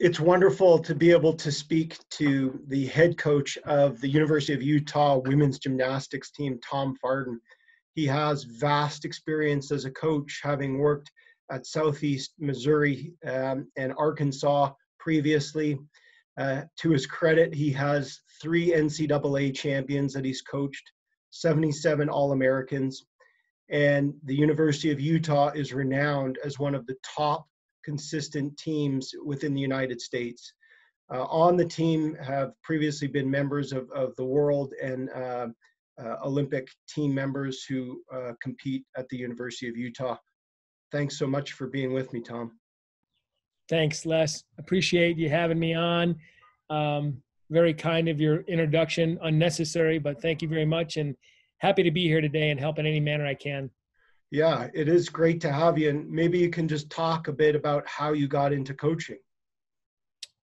it's wonderful to be able to speak to the head coach of the University of Utah women's gymnastics team, Tom Farden. He has vast experience as a coach, having worked at Southeast Missouri um, and Arkansas previously. Uh, to his credit, he has three NCAA champions that he's coached, 77 All Americans, and the University of Utah is renowned as one of the top consistent teams within the United States. Uh, on the team have previously been members of, of the world and uh, uh, Olympic team members who uh, compete at the University of Utah. Thanks so much for being with me, Tom. Thanks, Les. Appreciate you having me on. Um, very kind of your introduction, unnecessary, but thank you very much. And happy to be here today and help in any manner I can. Yeah, it is great to have you. And maybe you can just talk a bit about how you got into coaching.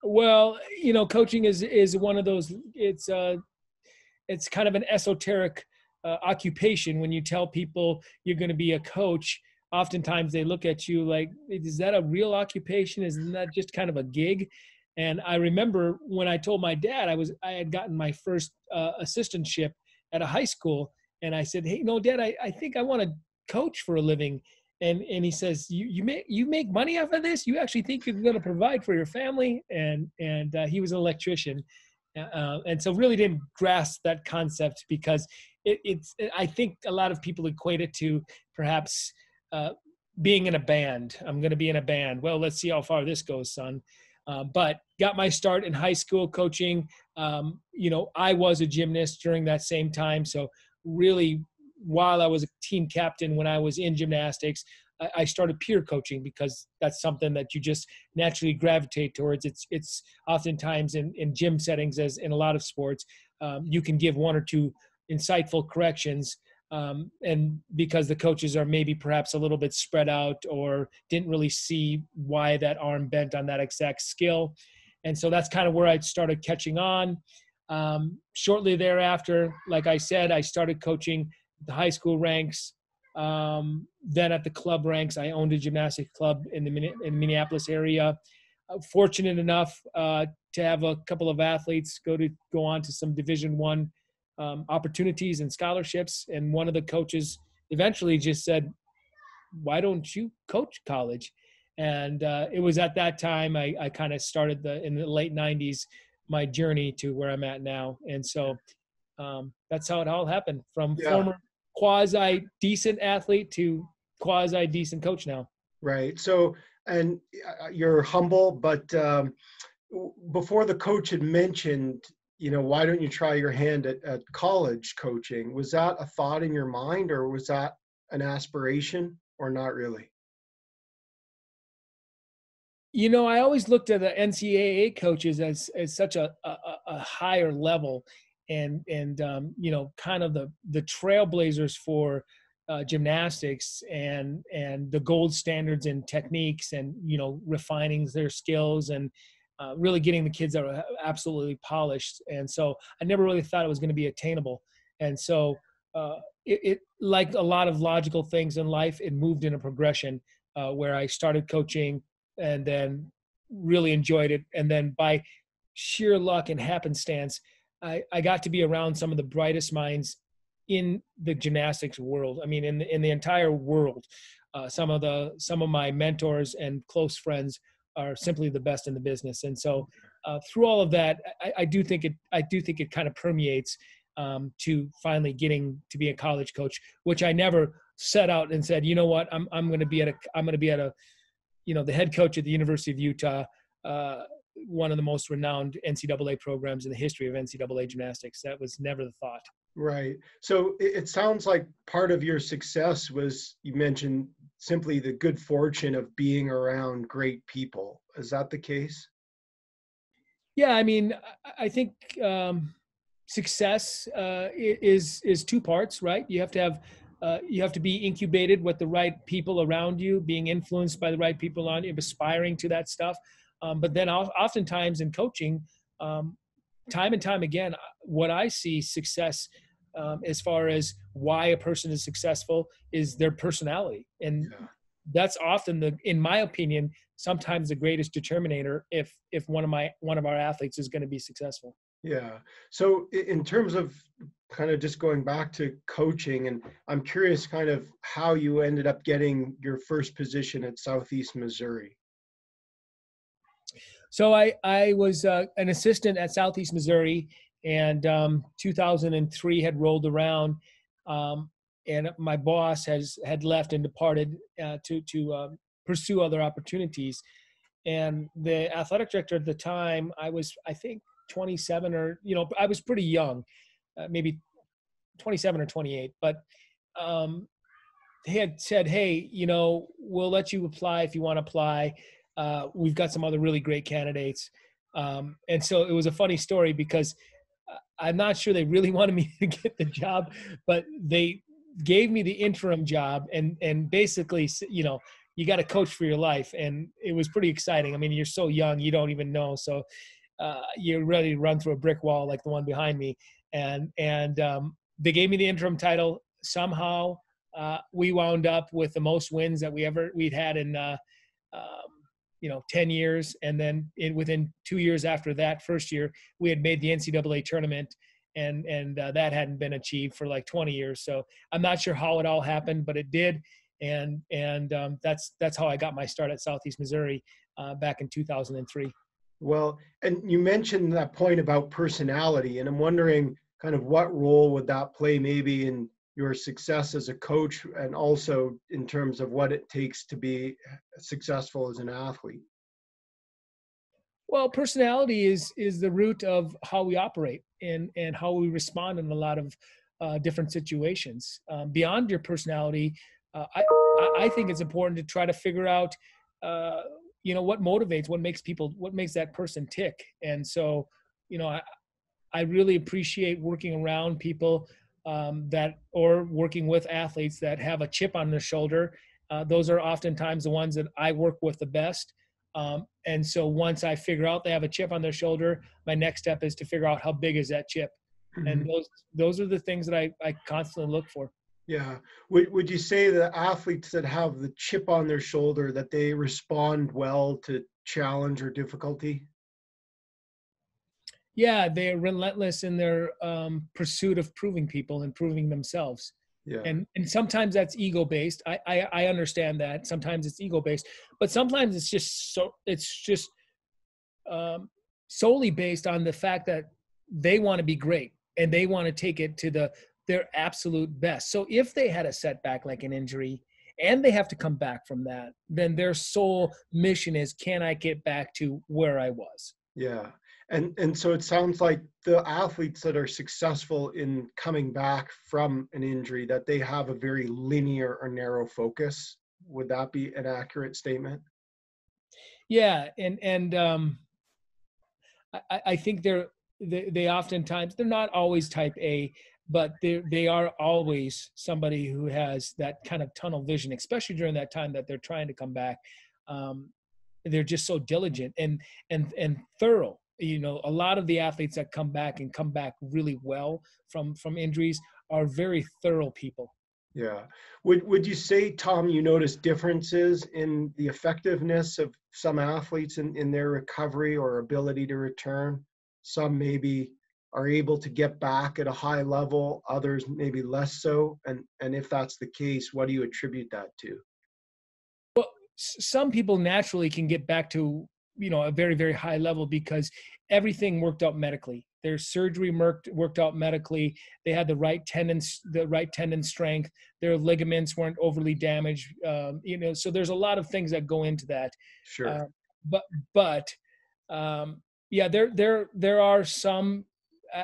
Well, you know, coaching is is one of those. It's uh, it's kind of an esoteric uh, occupation. When you tell people you're going to be a coach, oftentimes they look at you like, "Is that a real occupation? Isn't that just kind of a gig?" And I remember when I told my dad I was I had gotten my first uh, assistantship at a high school, and I said, "Hey, no, Dad, I, I think I want to coach for a living." And and he says, "You you make you make money off of this? You actually think you're going to provide for your family?" And and uh, he was an electrician, uh, and so really didn't grasp that concept because it, it's I think a lot of people equate it to perhaps uh, being in a band. I'm going to be in a band. Well, let's see how far this goes, son. Uh, but got my start in high school coaching. Um, you know, I was a gymnast during that same time. So, really, while I was a team captain when I was in gymnastics, I, I started peer coaching because that's something that you just naturally gravitate towards. It's it's oftentimes in, in gym settings, as in a lot of sports, um, you can give one or two insightful corrections um, and because the coaches are maybe perhaps a little bit spread out or didn't really see why that arm bent on that exact skill. And so that's kind of where I started catching on. Um, shortly thereafter, like I said, I started coaching the high school ranks. Um, then at the club ranks, I owned a gymnastic club in the, in Minneapolis area. Uh, fortunate enough uh, to have a couple of athletes go to go on to some Division One um, opportunities and scholarships. And one of the coaches eventually just said, "Why don't you coach college?" And uh, it was at that time I, I kind of started the in the late '90s my journey to where I'm at now. And so um, that's how it all happened from yeah. former quasi decent athlete to quasi decent coach now. Right. So, and uh, you're humble, but um, before the coach had mentioned you know, why don't you try your hand at, at college coaching? Was that a thought in your mind or was that an aspiration or not really? You know, I always looked at the NCAA coaches as as such a a, a higher level, and and um, you know, kind of the the trailblazers for uh, gymnastics and and the gold standards and techniques, and you know, refining their skills and uh, really getting the kids that are absolutely polished. And so I never really thought it was going to be attainable. And so uh, it, it, like a lot of logical things in life, it moved in a progression uh, where I started coaching and then really enjoyed it. And then by sheer luck and happenstance, I, I got to be around some of the brightest minds in the gymnastics world. I mean, in the, in the entire world. Uh, some of the some of my mentors and close friends are simply the best in the business. And so uh, through all of that, I, I, do think it I do think it kind of permeates um, to finally getting to be a college coach, which I never set out and said, you know what, I'm I'm going to be at a I'm going to be at a you know the head coach at the University of Utah. Uh, one of the most renowned NCAA programs in the history of NCAA gymnastics. That was never the thought. Right. So it, sounds like part of your success was you mentioned simply the good fortune of being around great people. Is that the case? Yeah, I mean, I think um, success uh, is is two parts, right? You have to have uh, you have to be incubated with the right people around you, being influenced by the right people on you, aspiring to that stuff. Um, but then oftentimes in coaching, um, time and time again, what I see success um, as far as why a person is successful is their personality. And yeah. that's often the in my opinion sometimes the greatest determinator if if one of my one of our athletes is going to be successful yeah so in terms of kind of just going back to coaching and i'm curious kind of how you ended up getting your first position at southeast missouri so i i was uh, an assistant at southeast missouri and um, 2003 had rolled around um, and my boss has had left and departed uh, to to um, pursue other opportunities. And the athletic director at the time, I was I think 27 or you know I was pretty young, uh, maybe 27 or 28, but um, he had said, "Hey, you know, we'll let you apply if you want to apply. Uh, we've got some other really great candidates." Um, and so it was a funny story because I'm not sure they really wanted me to get the job, but they gave me the interim job and and basically you know you got to coach for your life. And it was pretty exciting. I mean you're so young you don't even know. So uh, you're ready to run through a brick wall like the one behind me. And and um, they gave me the interim title. Somehow uh, we wound up with the most wins that we ever we'd had in uh, um, you know 10 years and then in, within two years after that first year we had made the ncaa tournament and and uh, that hadn't been achieved for like 20 years. So I'm not sure how it all happened, but it did, and and um, that's that's how I got my start at Southeast Missouri uh, back in 2003. Well, and you mentioned that point about personality, and I'm wondering kind of what role would that play maybe in your success as a coach and also in terms of what it takes to be successful as an athlete well personality is is the root of how we operate and and how we respond in a lot of uh, different situations. Um, beyond your personality, uh, I I think it's important to try to figure out, uh, you know, what motivates, what makes people, what makes that person tick. And so, you know, I I really appreciate working around people um, that or working with athletes that have a chip on their shoulder. Uh, those are oftentimes the ones that I work with the best. Um, and so once I figure out they have a chip on their shoulder, my next step is to figure out how big is that chip. Mm-hmm. And those those are the things that I, I constantly look for. Yeah. Would would you say the athletes that have the chip on their shoulder that they respond well to challenge or difficulty? Yeah, they're relentless in their um, pursuit of proving people and proving themselves. Yeah. and and sometimes that's ego based I, I i understand that. Sometimes it's ego based but sometimes it's just so it's just um solely based on the fact that they want to be great and they want to take it to the their absolute best. So if they had a setback like an injury and they have to come back from that then their sole mission is can i get back to where i was? Yeah and and so it sounds like the athletes that are successful in coming back from an injury that they have a very linear or narrow focus. Would that be an accurate statement? Yeah and and um i i think they're they, they oftentimes they're not always type a but they they are always somebody who has that kind of tunnel vision especially during that time that they're trying to come back. Um they're just so diligent and and and thorough you know a lot of the athletes that come back and come back really well from from injuries are very thorough people. Yeah. Would would you say tom you notice differences in the effectiveness of some athletes in, in their recovery or ability to return? Some maybe are able to get back at a high level others maybe less so and and if that's the case what do you attribute that to? Well some people naturally can get back to you know a very very high level because everything worked out medically. Their surgery worked worked out medically. They had the right tendons the right tendon strength. Their ligaments weren't overly damaged um, you know so there's a lot of things that go into that. Sure. Uh, but but um, yeah there there there are some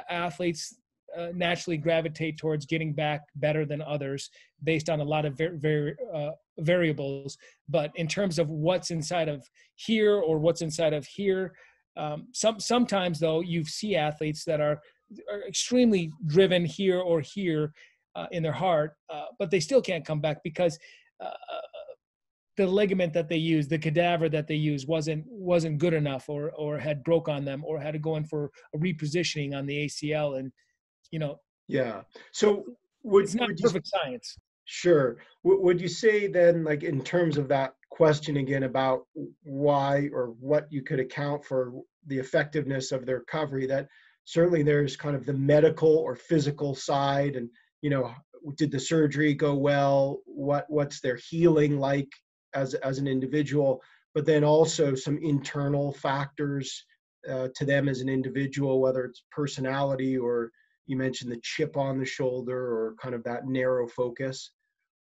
athletes uh, naturally gravitate towards getting back better than others based on a lot of very, very uh, variables. But in terms of what's inside of here or what's inside of here, um, some sometimes though you see athletes that are, are extremely driven here or here uh, in their heart, uh, but they still can't come back because uh, the ligament that they use, the cadaver that they use, wasn't wasn't good enough, or or had broke on them, or had to go in for a repositioning on the ACL, and you know. Yeah. So would, it's not perfect science. Sure. W- would you say then, like in terms of that question again about why or what you could account for the effectiveness of the recovery, that certainly there's kind of the medical or physical side, and you know, did the surgery go well? What what's their healing like as as an individual? But then also some internal factors uh, to them as an individual, whether it's personality or you mentioned the chip on the shoulder or kind of that narrow focus.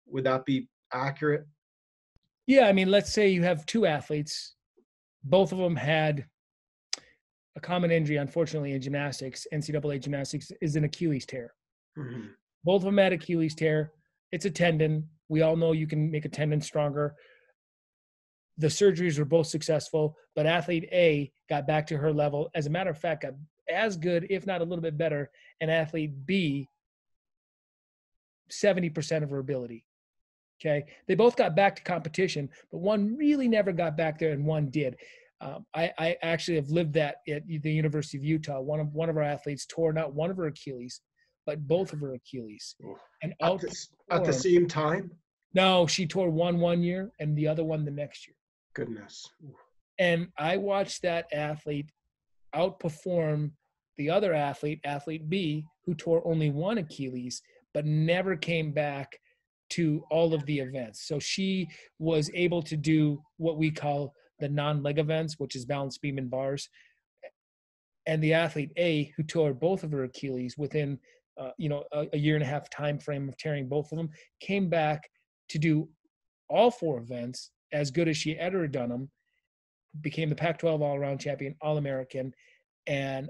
Would that be accurate? Yeah, I mean, let's say you have two athletes, both of them had a common injury, unfortunately, in gymnastics. NCAA gymnastics is an Achilles tear. Mm-hmm. Both of them had Achilles tear. It's a tendon. We all know you can make a tendon stronger. The surgeries were both successful, but athlete A got back to her level. As a matter of fact, got as good, if not a little bit better, and athlete B 70% of her ability. Okay. They both got back to competition, but one really never got back there and one did. Um, I, I, actually have lived that at the University of Utah. One of one of our athletes tore not one of her Achilles, but both of her Achilles. And at the, at the same time? No, she tore one one year and the other one the next year. Goodness. And I watched that athlete outperform the other athlete, athlete B, who tore only one Achilles, but never came back to all of the events. So she was able to do what we call the non-leg events, which is balance beam and bars. And the athlete A, who tore both of her Achilles within, uh, you know, a, a, year and a half time frame of tearing both of them, came back to do all four events as good as she ever done them. Became the Pac-12 all-around champion, All-American, and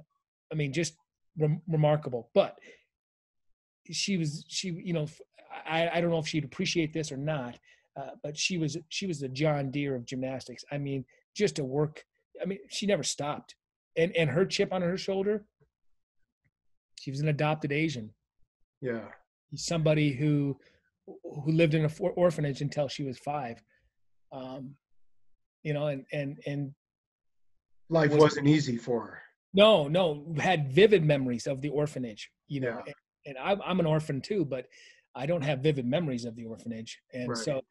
I mean, just remarkable. But she was she you know I, I don't know if she'd appreciate this or not, uh, but she was she was the John Deere of gymnastics. I mean, just to work. I mean, she never stopped, and and her chip on her shoulder. She was an adopted Asian. Yeah, somebody who who lived in an orphanage until she was five. Um, you know, and and and life was, not easy for her. No, no, had vivid memories of the orphanage. You know, yeah. And, I'm I'm an orphan too, but I don't have vivid memories of the orphanage, and right. so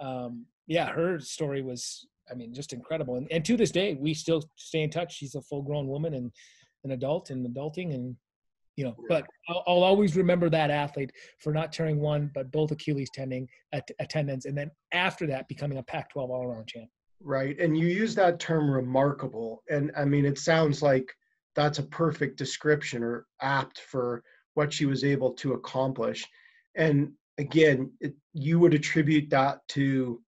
um, yeah, her story was I mean just incredible, and, and to this day we still stay in touch. She's a full grown woman and an adult and adulting, and you know. Yeah. But I'll, I'll, always remember that athlete for not tearing one but both Achilles tendon at, attendance, and then after that becoming a Pac-12 all-around champ. Right, and you use that term remarkable, and I mean it sounds like that's a perfect description or apt for what she was able to accomplish. And again it, you would attribute that to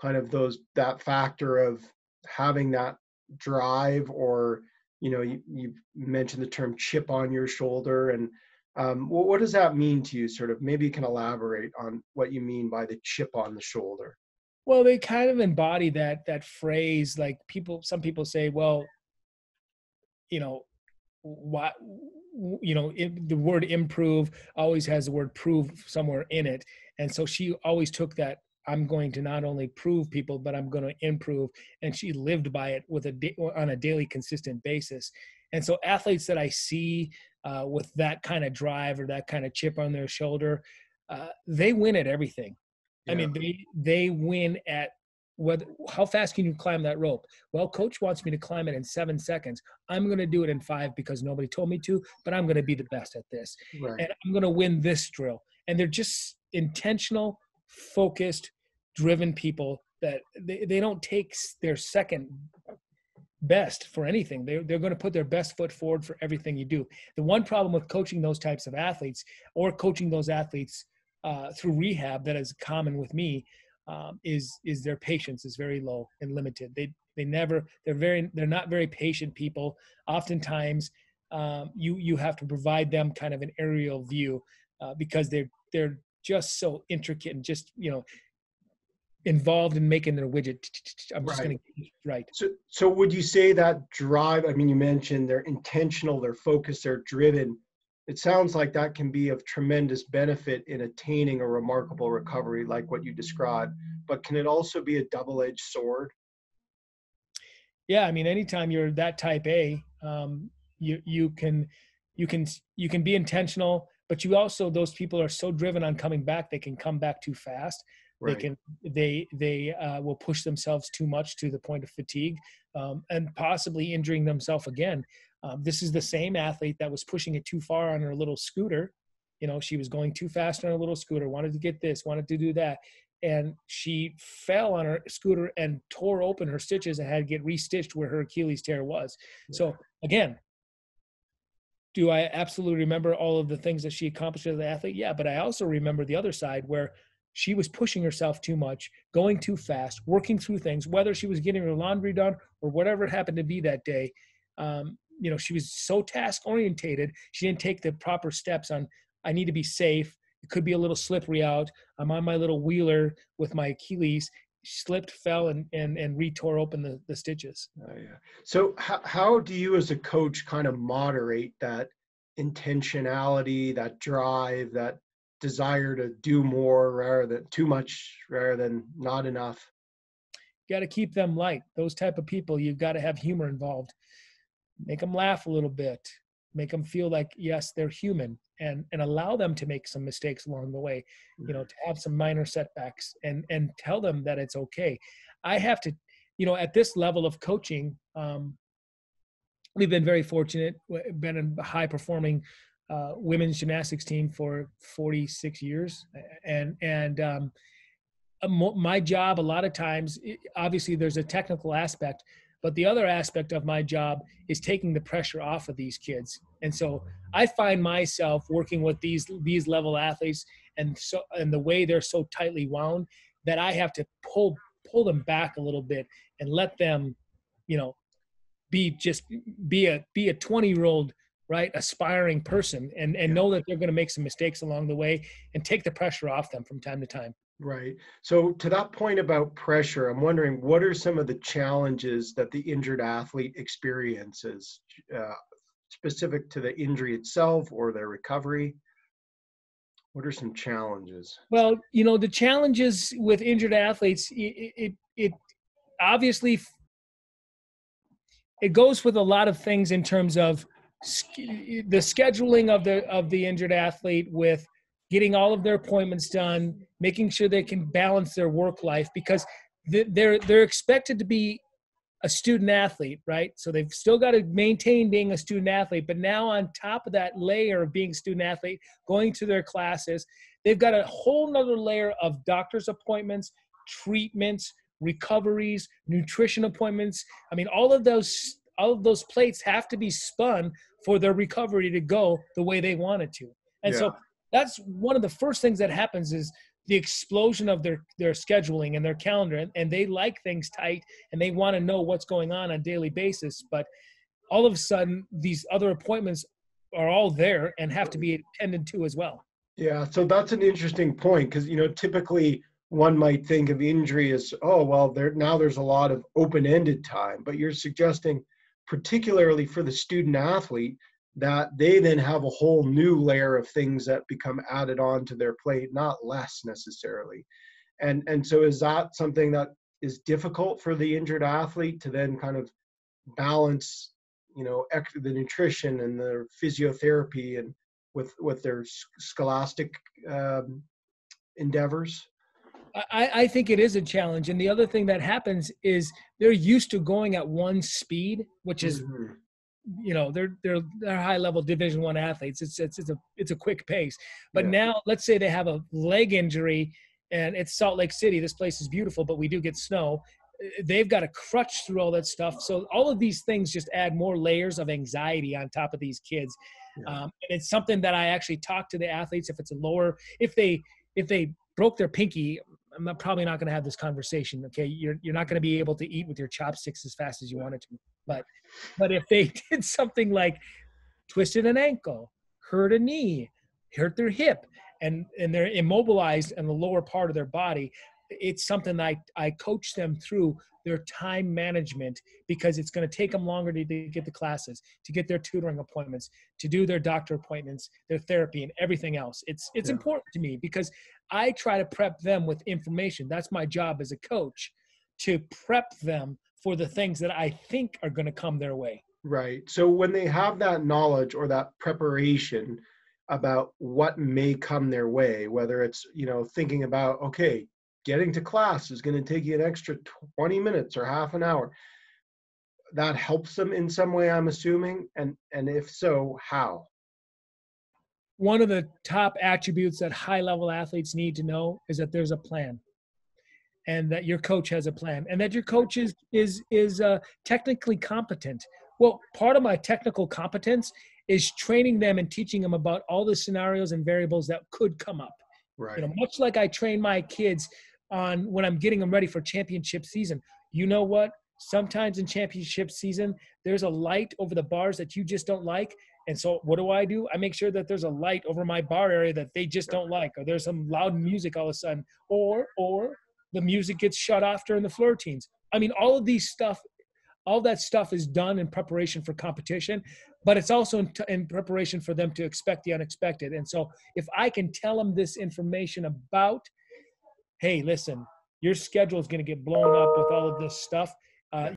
kind of those that factor of having that drive or you know you, you mentioned the term chip on your shoulder. And um, what, what does that mean to you? Sort of maybe you can elaborate on what you mean by the chip on the shoulder. Well they kind of embody that that phrase like people some people say well you know why you know it, the word improve always has the word prove somewhere in it. And so she always took that i'm going to not only prove people but i'm going to improve. And she lived by it with a on a daily consistent basis. And so athletes that i see uh, with that kind of drive or that kind of chip on their shoulder uh, they win at everything. Yeah. i mean they they win at whether how fast can you climb that rope? Well coach wants me to climb it in seven seconds. I'm going to do it in five because nobody told me to but i'm going to be the best at this. Right. and i'm going to win this drill. And they're just intentional focused driven people that they, they don't take their second best for anything. They're, they're going to put their best foot forward for everything you do. The one problem with coaching those types of athletes or coaching those athletes uh, through rehab that is common with me um, is is their patience is very low and limited. They they never they're very they're not very patient people. Oftentimes, um, you you have to provide them kind of an aerial view uh, because they're they're just so intricate and just you know involved in making their widget. I'm just right. going to right. So, so would you say that drive? I mean, you mentioned they're intentional, they're focused, they're driven it sounds like that can be of tremendous benefit in attaining a remarkable recovery like what you described but can it also be a double-edged sword? Yeah i mean anytime you're that type a um, you you can you can you can be intentional but you also those people are so driven on coming back they can come back too fast. Right. they can they they uh, will push themselves too much to the point of fatigue um, and possibly injuring themselves again um, this is the same athlete that was pushing it too far on her little scooter you know she was going too fast on her little scooter wanted to get this wanted to do that and she fell on her scooter and tore open her stitches and had to get restitched where her achilles tear was yeah. so again do I absolutely remember all of the things that she accomplished as an athlete? Yeah, but I also remember the other side where she was pushing herself too much, going too fast, working through things, whether she was getting her laundry done or whatever it happened to be that day. Um, you know, she was so task orientated, she didn't take the proper steps on, I need to be safe. It could be a little slippery out. I'm on my little wheeler with my Achilles. Slipped, fell, and and and retore open the, the stitches. Oh, yeah. So how how do you as a coach kind of moderate that intentionality, that drive, that desire to do more rather than too much rather than not enough you got to keep them light those type of people you've got to have humor involved make them laugh a little bit make them feel like yes they're human and and allow them to make some mistakes along the way you know to have some minor setbacks and and tell them that it's okay. I have to you know at this level of coaching um we've been very fortunate been in high performing uh, women's gymnastics team for 46 years, and and um, my job a lot of times, obviously, there's a technical aspect, but the other aspect of my job is taking the pressure off of these kids. And so I find myself working with these these level athletes, and so and the way they're so tightly wound that I have to pull pull them back a little bit and let them, you know, be just be a be a 20 year old right aspiring person and and know that they're going to make some mistakes along the way and take the pressure off them from time to time right. So to that point about pressure i'm wondering what are some of the challenges that the injured athlete experiences uh, specific to the injury itself or their recovery? What are some challenges? Well you know the challenges with injured athletes it, it, it obviously it goes with a lot of things in terms of the scheduling of the of the injured athlete with getting all of their appointments done, making sure they can balance their work life because they're they're expected to be a student athlete, right? So they've still got to maintain being a student athlete, but now on top of that layer of being a student athlete, going to their classes, they've got a whole nother layer of doctor's appointments, treatments, recoveries, nutrition appointments. I mean, all of those all of those plates have to be spun for their recovery to go the way they want it to. And yeah. so that's one of the first things that happens is the explosion of their their scheduling and their calendar and, and they like things tight and they want to know what's going on on a daily basis but all of a sudden these other appointments are all there and have to be attended to as well. Yeah so that's an interesting point because you know typically one might think of injury as oh well there now there's a lot of open-ended time but you're suggesting particularly for the student athlete, that they then have a whole new layer of things that become added on to their plate, not less necessarily. And and so is that something that is difficult for the injured athlete to then kind of balance, you know, the nutrition and the physiotherapy and with with their scholastic um, endeavors? I, I think it is a challenge. And the other thing that happens is they're used to going at one speed, which is mm-hmm. You know they're they're they're high level division one athletes it's, it's it's a it's a quick pace but yeah. now let's say they have a leg injury and it's salt lake city this place is beautiful but we do get snow they've got to crutch through all that stuff so all of these things just add more layers of anxiety on top of these kids yeah. um, and it's something that i actually talk to the athletes if it's a lower if they if they broke their pinky I'm not, probably not going to have this conversation. Okay, you're you're not going to be able to eat with your chopsticks as fast as you wanted to. But but if they did something like twisted an ankle, hurt a knee, hurt their hip, and and they're immobilized in the lower part of their body, it's something I I coach them through their time management because it's going to take them longer to, to, get the classes, to get their tutoring appointments, to do their doctor appointments, their therapy, and everything else. It's it's yeah. important to me because I try to prep them with information. That's my job as a coach to prep them for the things that I think are going to come their way. Right. So when they have that knowledge or that preparation, about what may come their way, whether it's, you know, thinking about, okay, getting to class is going to take you an extra 20 minutes or half an hour. That helps them in some way, I'm assuming. And and if so, how? One of the top attributes that high level athletes need to know is that there's a plan and that your coach has a plan and that your coach is is is uh, technically competent well part of my technical competence is training them and teaching them about all the scenarios and variables that could come up. Right. You know, much like I train my kids on when I'm getting them ready for championship season. You know what? Sometimes in championship season, there's a light over the bars that you just don't like. And so what do I do? I make sure that there's a light over my bar area that they just don't like, or there's some loud music all of a sudden, or or the music gets shut off during the floor teams. I mean, all of these stuff all that stuff is done in preparation for competition but it's also in, t- in, preparation for them to expect the unexpected and so if i can tell them this information about hey listen your schedule is going to get blown up with all of this stuff uh,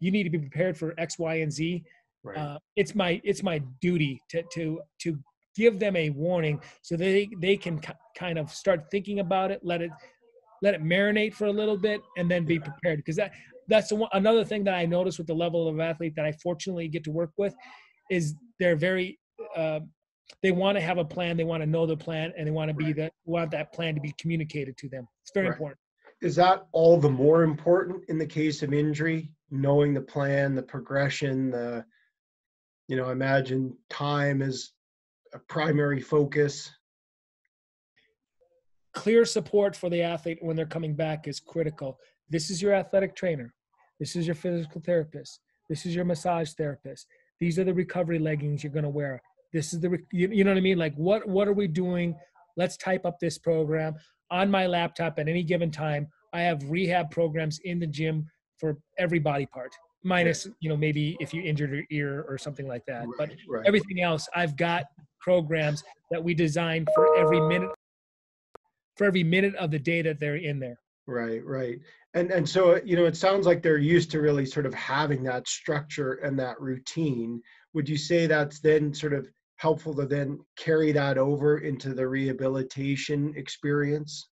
you need to be prepared for x y and z right. uh, it's my it's my duty to to to give them a warning so they they can k- kind of start thinking about it let it let it marinate for a little bit and then be prepared because that that's one, another thing that I notice with the level of athlete that I fortunately get to work with is they're very uh, they want to have a plan, they want to know the plan, and they want to be that want that plan to be communicated to them. It's very right. important. Is that all the more important in the case of injury? Knowing the plan, the progression, the you know, imagine time is a primary focus. Clear support for the athlete when they're coming back is critical. This is your athletic trainer. This is your physical therapist. This is your massage therapist. These are the recovery leggings you're going to wear. This is the you, you know what I mean? Like what what are we doing? Let's type up this program on my laptop at any given time. I have rehab programs in the gym for every body part minus you know maybe if you injured your ear or something like that right, but right. everything else i've got programs that we design for every minute for every minute of the day that they're in there. Right right. And and so you know it sounds like they're used to really sort of having that structure and that routine. Would you say that's then sort of helpful to then carry that over into the rehabilitation experience?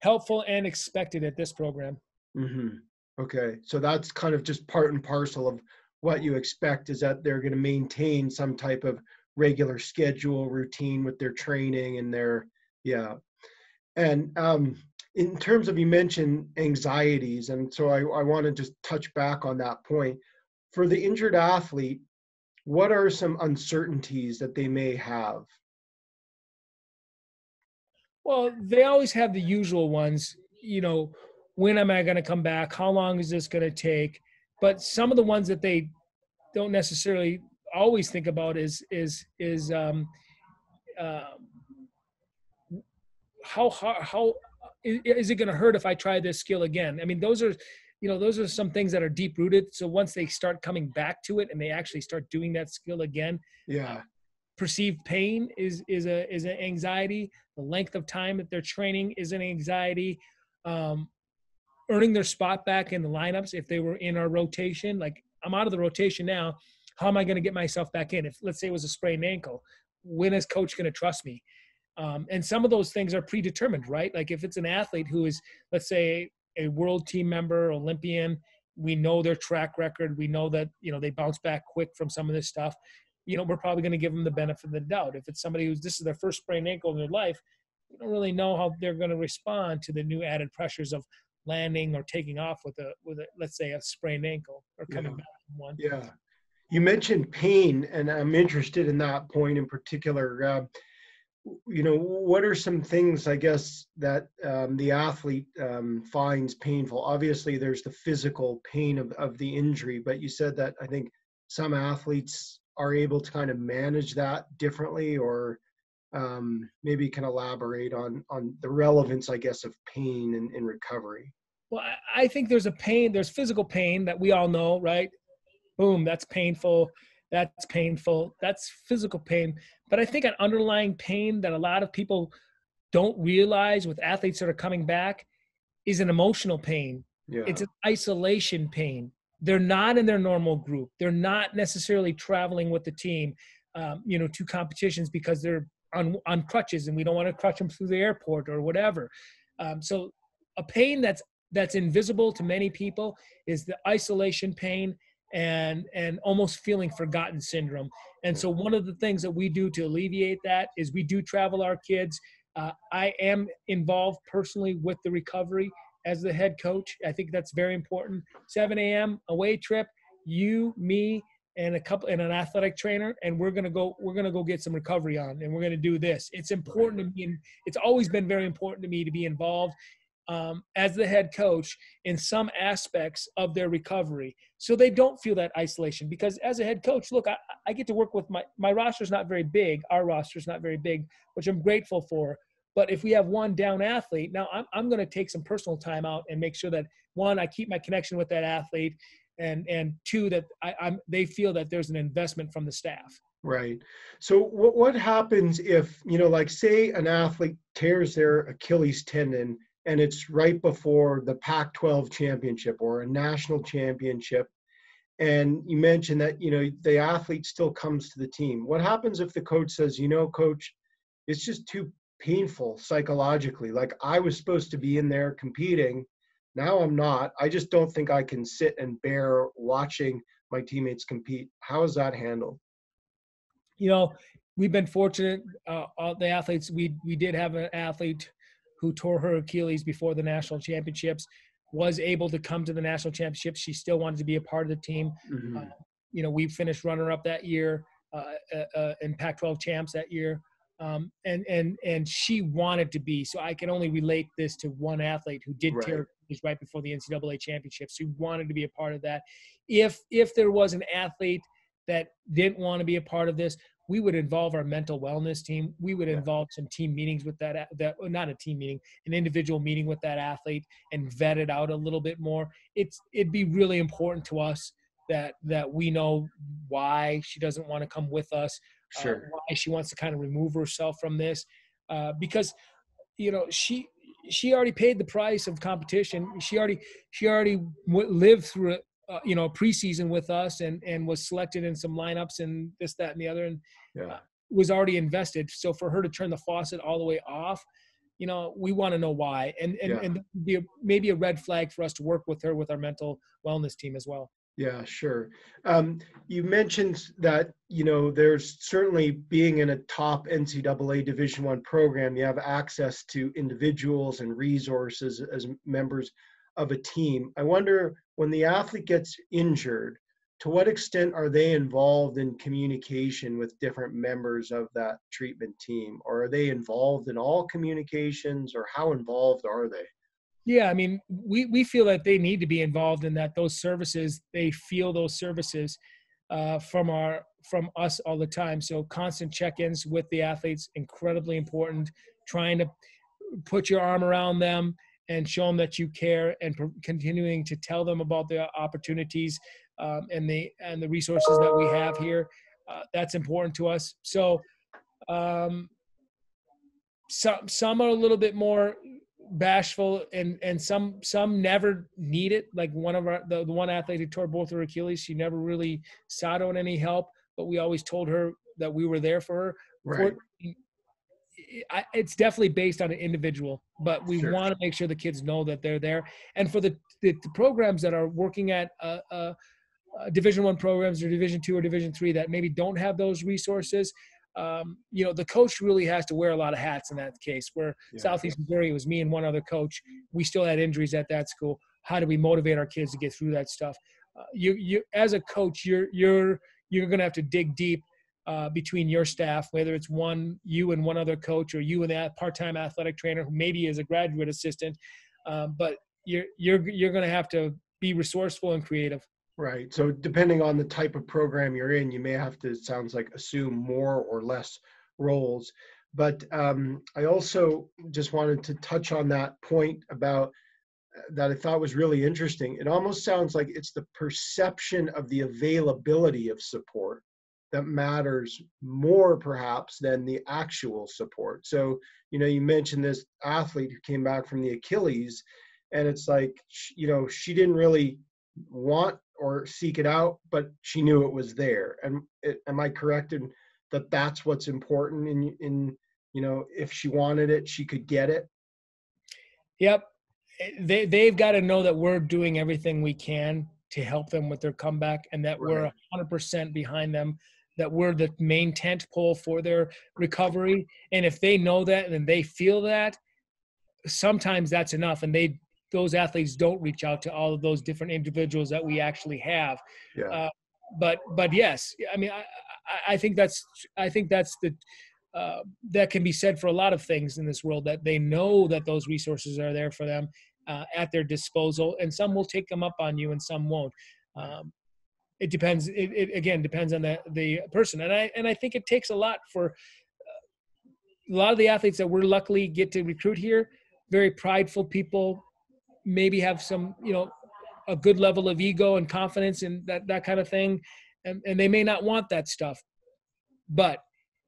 Helpful and expected at this program. Mm-hmm. okay. So that's kind of just part and parcel of what you expect is that they're going to maintain some type of regular schedule routine with their training and their yeah and um in terms of you mentioned anxieties, and so I, I want to just touch back on that point. For the injured athlete, what are some uncertainties that they may have? Well, they always have the usual ones. You know, when am I going to come back? How long is this going to take? But some of the ones that they don't necessarily always think about is is is um, uh, how how how is, it going to hurt if I try this skill again? I mean, those are, you know, those are some things that are deep rooted. So once they start coming back to it and they actually start doing that skill again, yeah, perceived pain is is a is an anxiety. The length of time that they're training is an anxiety. Um, earning their spot back in the lineups if they were in our rotation. Like I'm out of the rotation now. How am I going to get myself back in? If let's say it was a sprained ankle, when is coach going to trust me? Um, and some of those things are predetermined, right? Like if it's an athlete who is, let's say, a world team member, Olympian, we know their track record. We know that you know they bounce back quick from some of this stuff. You know, we're probably going to give them the benefit of the doubt. If it's somebody who's this is their first sprained ankle in their life, we don't really know how they're going to respond to the new added pressures of landing or taking off with a with a let's say a sprained ankle or coming yeah. back from one. Yeah, you mentioned pain, and I'm interested in that point in particular. Uh, you know, what are some things I guess that um, the athlete um, finds painful? Obviously, there's the physical pain of, of the injury, but you said that I think some athletes are able to kind of manage that differently, or um, maybe you can elaborate on on the relevance, I guess, of pain in, in recovery. Well, I think there's a pain. There's physical pain that we all know, right? Boom, that's painful that's painful that's physical pain but i think an underlying pain that a lot of people don't realize with athletes that are coming back is an emotional pain yeah. it's an isolation pain they're not in their normal group they're not necessarily traveling with the team um, you know, to competitions because they're on on crutches and we don't want to crutch them through the airport or whatever. Um, so a pain that's that's invisible to many people is the isolation pain and and almost feeling forgotten syndrome. And so one of the things that we do to alleviate that is we do travel our kids. Uh, I am involved personally with the recovery as the head coach. I think that's very important. 7 a.m. away trip, you, me, and a couple and an athletic trainer, and we're gonna go. We're gonna go get some recovery on, and we're gonna do this. It's important to me, and it's always been very important to me to be involved um, as the head coach in some aspects of their recovery. So they don't feel that isolation because as a head coach look I, I get to work with my my roster's not very big our roster's not very big which i'm grateful for. But if we have one down athlete now i'm, I'm going to take some personal time out and make sure that one i keep my connection with that athlete and and two that I, i'm they feel that there's an investment from the staff. Right. So what what happens if, you know, like say an athlete tears their Achilles tendon and it's right before the Pac 12 championship or a national championship. And you mentioned that, you know, the athlete still comes to the team. What happens if the coach says, you know, coach, it's just too painful psychologically? Like I was supposed to be in there competing. Now I'm not. I just don't think I can sit and bear watching my teammates compete. How is that handled? You know, we've been fortunate. Uh, all the athletes, we we did have an athlete who tore her Achilles before the national championships, was able to come to the national championships. She still wanted to be a part of the team. Mm-hmm. Uh, you know, we finished runner up that year uh, uh, uh in Pac-12 champs that year. Um, and and and she wanted to be. So I can only relate this to one athlete who did right. tear right before the NCAA championships. She wanted to be a part of that. If if there was an athlete that didn't want to be a part of this, we would involve our mental wellness team. We would involve some team meetings with that, that not a team meeting, an individual meeting with that athlete and vet it out a little bit more. It's it'd be really important to us that that we know why she doesn't want to come with us, uh, sure. Uh, why she wants to kind of remove herself from this, uh, because you know she she already paid the price of competition. She already she already lived through it uh, you know preseason with us and and was selected in some lineups and this that and the other and yeah. uh, was already invested so for her to turn the faucet all the way off you know we want to know why and and, yeah. and be a, maybe a red flag for us to work with her with our mental wellness team as well yeah sure um, you mentioned that you know there's certainly being in a top ncaa division one program you have access to individuals and resources as members of a team. I wonder when the athlete gets injured, to what extent are they involved in communication with different members of that treatment team? Or are they involved in all communications, or how involved are they? Yeah, I mean, we, we feel that they need to be involved in that. Those services, they feel those services uh, from our from us all the time. So constant check-ins with the athletes, incredibly important. Trying to put your arm around them, and show them that you care and continuing to tell them about the opportunities um, and the and the resources that we have here uh, that's important to us. So um, some some are a little bit more bashful and and some some never need it. Like one of our the, the one athlete who tore both her achilles she never really sought out any help but we always told her that we were there for her. Right it's definitely based on an individual, but we sure. want to make sure the kids know that they're there. And for the, the, the programs that are working at uh, uh, uh, Division One programs or Division Two or Division Three that maybe don't have those resources, um, you know, the coach really has to wear a lot of hats in that case. Where yeah. Southeast Missouri, it was me and one other coach. We still had injuries at that school. How do we motivate our kids to get through that stuff? Uh, you, you, as a coach, you're you're you're going to have to dig deep uh, between your staff, whether it's one you and one other coach, or you and that part-time athletic trainer who maybe is a graduate assistant. Um, but you're you're you're going to have to be resourceful and creative. Right. So depending on the type of program you're in, you may have to It sounds like assume more or less roles. But um, I also just wanted to touch on that point about uh, that I thought was really interesting. It almost sounds like it's the perception of the availability of support that matters more perhaps than the actual support. So, you know, you mentioned this athlete who came back from the Achilles, and it's like, you know, she didn't really want or seek it out, but she knew it was there. And it, am I correct in that that's what's important in in you know if she wanted it she could get it yep eh, they they've got to know that we're doing everything we can to help them with their comeback and that right. we're 100% behind them that we're the main tent pole for their recovery. And if they know that and they feel that sometimes that's enough. And they those athletes don't reach out to all of those different individuals that we actually have. Yeah. Uh, but but yes i mean I, I think that's i think that's the uh, that can be said for a lot of things in this world that they know that those resources are there for them uh, at their disposal and some will take them up on you and some won't. Um, it depends it, it, again depends on the the person. And i and i think it takes a lot for uh, a lot of the athletes that we're luckily get to recruit here very prideful people maybe have some you know a good level of ego and confidence and that that kind of thing. And, and they may not want that stuff but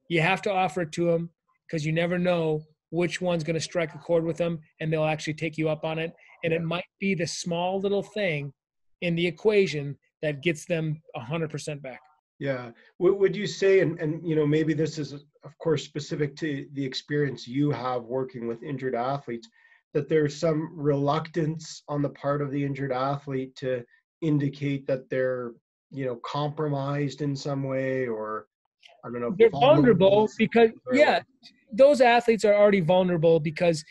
you have to offer it to them because you never know which one's going to strike a chord with them and they'll actually take you up on it. And it might be the small little thing in the equation that gets them 100% back. Yeah. What would you say and, and you know maybe this is of course specific to the experience you have working with injured athletes that there's some reluctance on the part of the injured athlete to indicate that they're you know compromised in some way or i don't know they're vulnerable. because yeah those athletes are already vulnerable because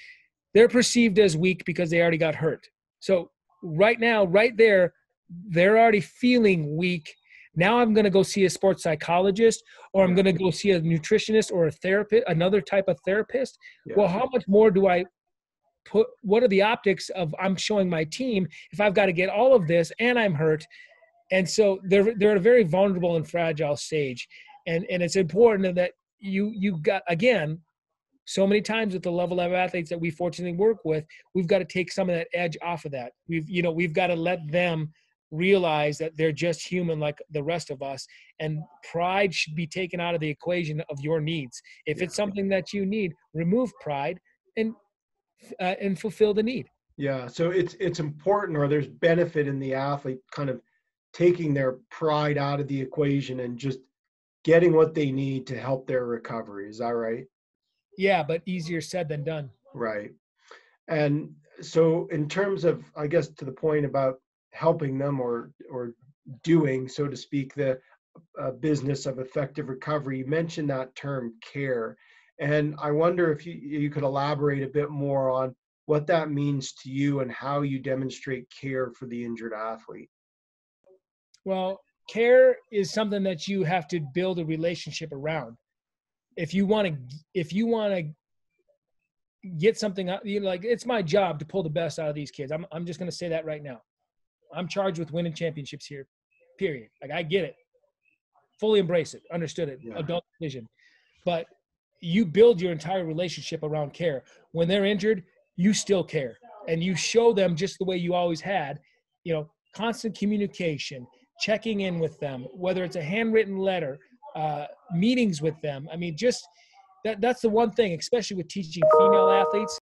they're perceived as weak because they already got hurt. So right now right there they're already feeling weak. Now i'm going to go see a sports psychologist or i'm going to go see a nutritionist or a therapist another type of therapist. Yeah. well how much more do i put what are the optics of i'm showing my team if i've got to get all of this and i'm hurt? And so they're they're at a very vulnerable and fragile stage. And and it's important that you you got again so many times with the level of athletes that we fortunately work with we've got to take some of that edge off of that. We've you know we've got to let them realize that they're just human like the rest of us and pride should be taken out of the equation of your needs if it's something that you need remove pride and uh, and fulfill the need. Yeah, so it's it's important, or there's benefit in the athlete kind of taking their pride out of the equation and just getting what they need to help their recovery. Is that right? Yeah, but easier said than done. Right. And so, in terms of, I guess, to the point about helping them or or doing, so to speak, the uh, business of effective recovery, you mentioned that term care. And I wonder if you, you could elaborate a bit more on what that means to you and how you demonstrate care for the injured athlete. Well, care is something that you have to build a relationship around. If you want to, if you want to get something out, you know, like it's my job to pull the best out of these kids. I'm, I'm just going to say that right now. I'm charged with winning championships here, period. Like I get it, fully embrace it, understood it, yeah. adult vision. But you build your entire relationship around care. When they're injured, you still care and you show them just the way you always had, you know, constant communication, checking in with them, whether it's a handwritten letter, uh, meetings with them. I mean, just that, that's the one thing, especially with teaching female athletes.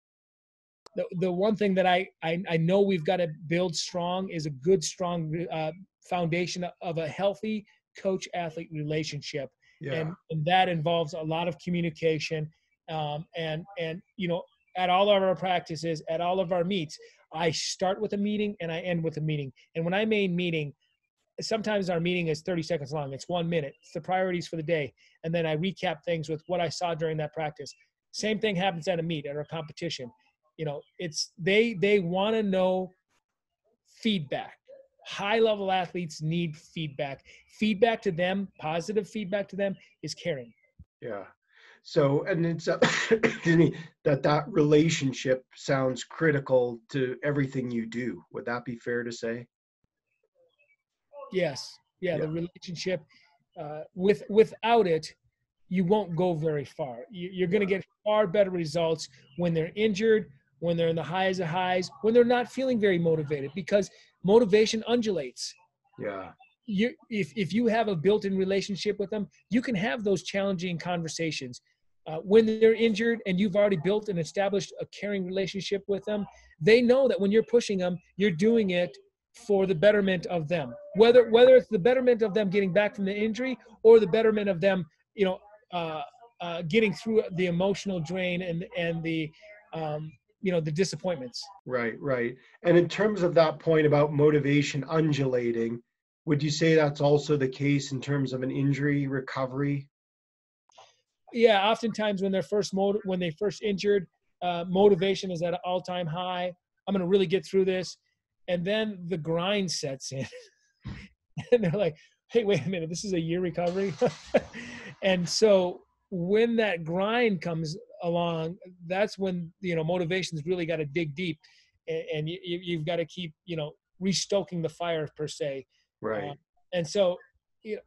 The, the one thing that I, I, I know we've got to build strong is a good, strong uh, foundation of a healthy coach athlete relationship. Yeah. and, and that involves a lot of communication um, and and you know at all of our practices at all of our meets i start with a meeting and i end with a meeting. And when i mean meeting sometimes our meeting is 30 seconds long. It's one minute. It's the priorities for the day. And then i recap things with what i saw during that practice. Same thing happens at a meet at our competition you know it's they they want to know feedback high level athletes need feedback. Feedback to them, positive feedback to them is caring. Yeah. So, and it's uh, that that relationship sounds critical to everything you do. Would that be fair to say? Yes. Yeah. yeah. The relationship, uh, with without it, you won't go very far. You, are going to get far better results when they're injured, when they're in the highs of highs, when they're not feeling very motivated, because motivation undulates. Yeah. You, if, if you have a built-in relationship with them, you can have those challenging conversations. Uh, when they're injured and you've already built and established a caring relationship with them, they know that when you're pushing them, you're doing it for the betterment of them. Whether whether it's the betterment of them getting back from the injury or the betterment of them, you know, uh, uh, getting through the emotional drain and and the um, you know the disappointments. Right, right. And in terms of that point about motivation undulating, would you say that's also the case in terms of an injury recovery? Yeah, oftentimes when they're first motiv- when they first injured, uh, motivation is at an all-time high. I'm going to really get through this, and then the grind sets in, and they're like, "Hey, wait a minute, this is a year recovery," and so when that grind comes along, that's when you know motivation's really got to dig deep, and, and you, you've got to keep you know restoking the fire per se. Right. Uh, and so, you know,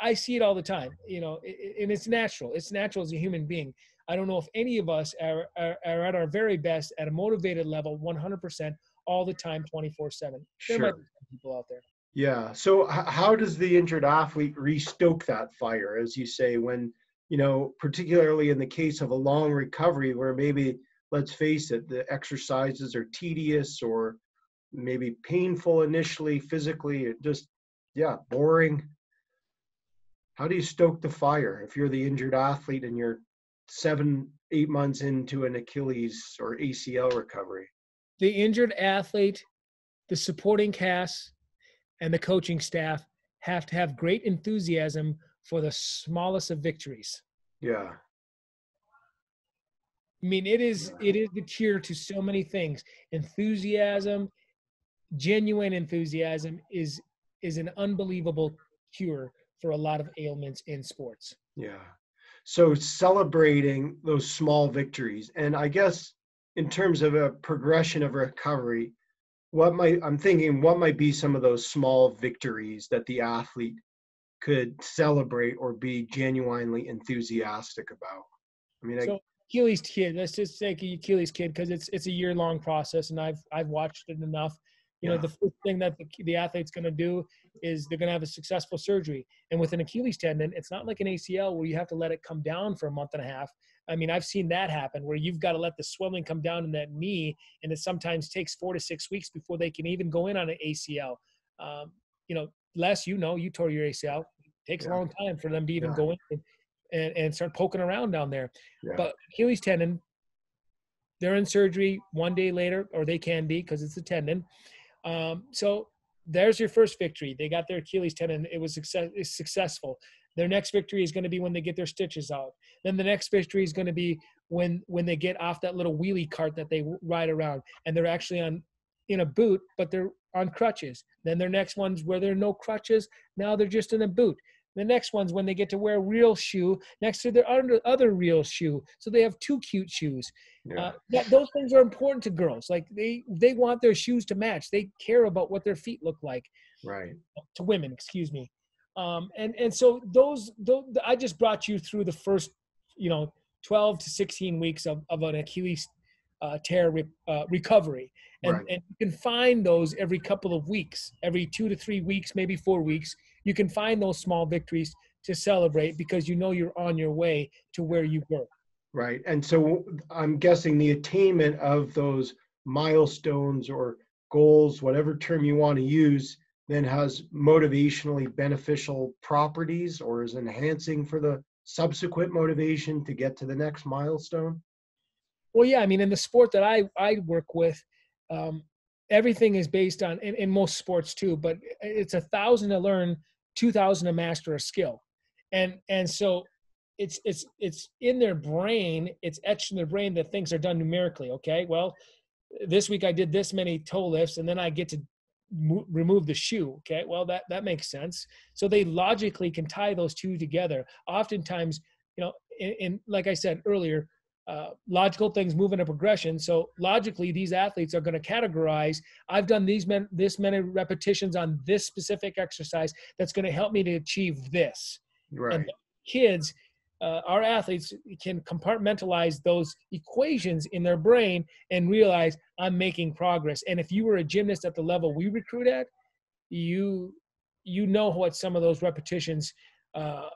I see it all the time. You know, and it's natural. It's natural as a human being. I don't know if any of us are, are, are at our very best at a motivated level, 100% all the time, 24 seven. There Sure. might be some people out there. Yeah. So h- how does the injured athlete restoke that fire, as you say, when, you know, particularly in the case of a long recovery where maybe, let's face it, the exercises are tedious or maybe painful initially, physically, just, yeah, boring. How do you stoke the fire if you're the injured athlete and you're seven, eight months into an Achilles or ACL recovery? The injured athlete, the supporting cast, and the coaching staff have to have great enthusiasm for the smallest of victories. Yeah. I mean, it is it is the cure to so many things. Enthusiasm, genuine enthusiasm is is an unbelievable cure for a lot of ailments in sports. Yeah. So celebrating those small victories. And I guess in terms of a progression of recovery, what might I'm thinking what might be some of those small victories that the athlete could celebrate or be genuinely enthusiastic about? I mean, I, Achilles kid, let's just say Achilles kid because it's it's a year long process, and I've I've watched it enough. You know, the first thing that the, the athlete's going to do is they're going to have a successful surgery. And with an Achilles tendon, it's not like an ACL where you have to let it come down for a month and a half. I mean, I've seen that happen where you've got to let the swelling come down in that knee, and it sometimes takes four to six weeks before they can even go in on an ACL. Um, you know, Les, you know, you tore your ACL. Takes Yeah. a long time for them to even Yeah. go in and, and, and start poking around down there. Yeah. But Achilles tendon, they're in surgery one day later, or they can be because it's a tendon. Um, so there's your first victory. They got their Achilles tendon. It was success, successful. Their next victory is going to be when they get their stitches out. Then the next victory is going to be when when they get off that little wheelie cart that they ride around, and they're actually on in a boot, but they're on crutches. Then their next one's where there are no crutches. Now they're just in a boot. The next one's when they get to wear a real shoe next to their other, other real shoe. So they have two cute shoes. yeah. Uh, that, those things are important to girls. Like they they want their shoes to match. They care about what their feet look like. right. To women, excuse me. Um, and and so those those I just brought you through the first you know 12 to 16 weeks of, of an Achilles uh, tear re, uh, recovery. And, Right. and you can find those every couple of weeks, every two to three weeks, maybe four weeks. You can find those small victories to celebrate because you know you're on your way to where you were. Right. And so I'm guessing the attainment of those milestones or goals, whatever term you want to use, then has motivationally beneficial properties or is enhancing for the subsequent motivation to get to the next milestone. Well, yeah, I mean, in the sport that I I work with, um, everything is based on in, in most sports too. But it's a thousand to learn, two thousand to master a skill, and and so it's it's it's in their brain. It's etched in their brain that things are done numerically. Okay, well, this week I did this many toe lifts, and then I get to mo- remove the shoe. Okay, well that that makes sense. So they logically can tie those two together. Oftentimes, you know, in, in like I said earlier uh, logical things move in a progression. So logically, these athletes are going to categorize. I've done these men, this many repetitions on this specific exercise that's going to help me to achieve this. Right. And kids, uh, our athletes can compartmentalize those equations in their brain and realize I'm making progress. And if you were a gymnast at the level we recruit at, you you know what some of those repetitions, uh,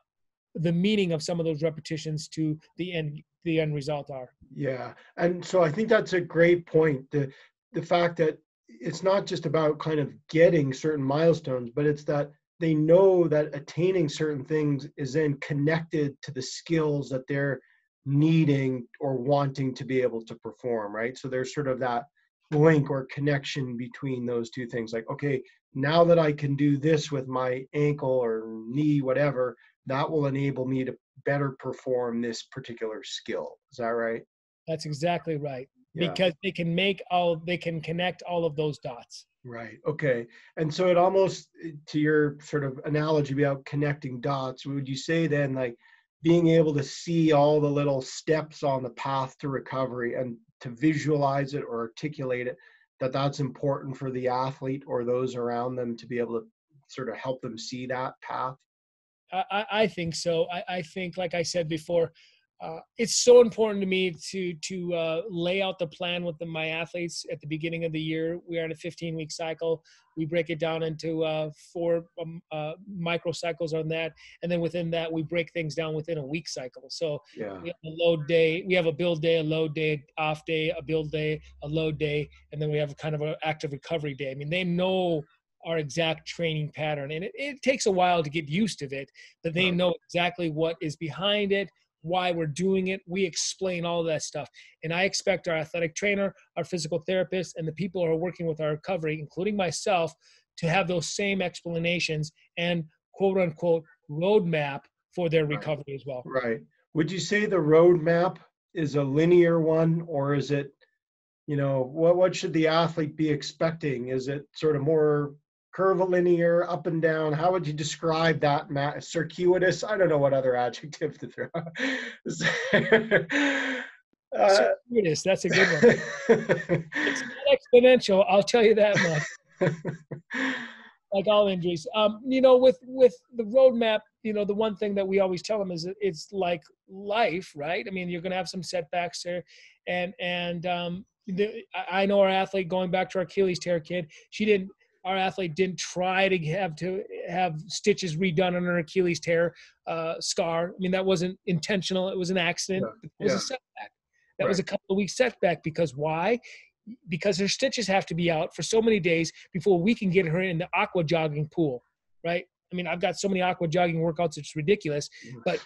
the meaning of some of those repetitions to the end the end result are. Yeah, and so I think that's a great point. The the fact that it's not just about kind of getting certain milestones, but it's that they know that attaining certain things is then connected to the skills that they're needing or wanting to be able to perform right so there's sort of that link or connection between those two things like okay now that i can do this with my ankle or knee whatever that will enable me to better perform this particular skill is that right that's exactly right yeah. because they can make all they can connect all of those dots Right. Okay. And so it almost eh, to your sort of analogy about connecting dots, would you say then like being able to see all the little steps on the path to recovery and to visualize it or articulate it that that's important for the athlete or those around them to be able to sort of help them see that path? I, I think so. I, I think, like I said before, uh, it's so important to me to to uh, lay out the plan with the, my athletes at the beginning of the year. We are in a 15 week cycle. We break it down into uh, four um, uh, micro cycles on that, and then within that, we break things down within a week cycle. So yeah. we have a load day, we have a build day, a load day, off day, a build day, a load day, and then we have a kind of an active recovery day. I mean, they know our exact training pattern, and it, it takes a while to get used to it, but they know exactly what is behind it why we're doing it. We explain all that stuff. And I expect our athletic trainer, our physical therapist, and the people who are working with our recovery, including myself, to have those same explanations and quote unquote roadmap for their recovery as well. Right. Would you say the roadmap is a linear one or is it, you know, what, what should the athlete be expecting? Is it sort of more curvilinear, up and down. How would you describe that, Matt? Circuitous? I don't know what other adjective to throw. uh, Circuitous, that's a good one. it's not exponential, I'll tell you that much. like all injuries. Um, you know, with with the roadmap, you know, the one thing that we always tell them is it's like life, right? I mean, you're going to have some setbacks there, and and um, the, I know our athlete going back to our Achilles tear kid. She didn't our athlete didn't try to have to have stitches redone on her Achilles tear uh, scar. I mean, that wasn't intentional. It was an accident. Yeah. It was yeah. a setback. That right. was a couple of weeks setback because why? Because her stitches have to be out for so many days before we can get her in the aqua jogging pool, right? I mean, I've got so many aqua jogging workouts, it's ridiculous. But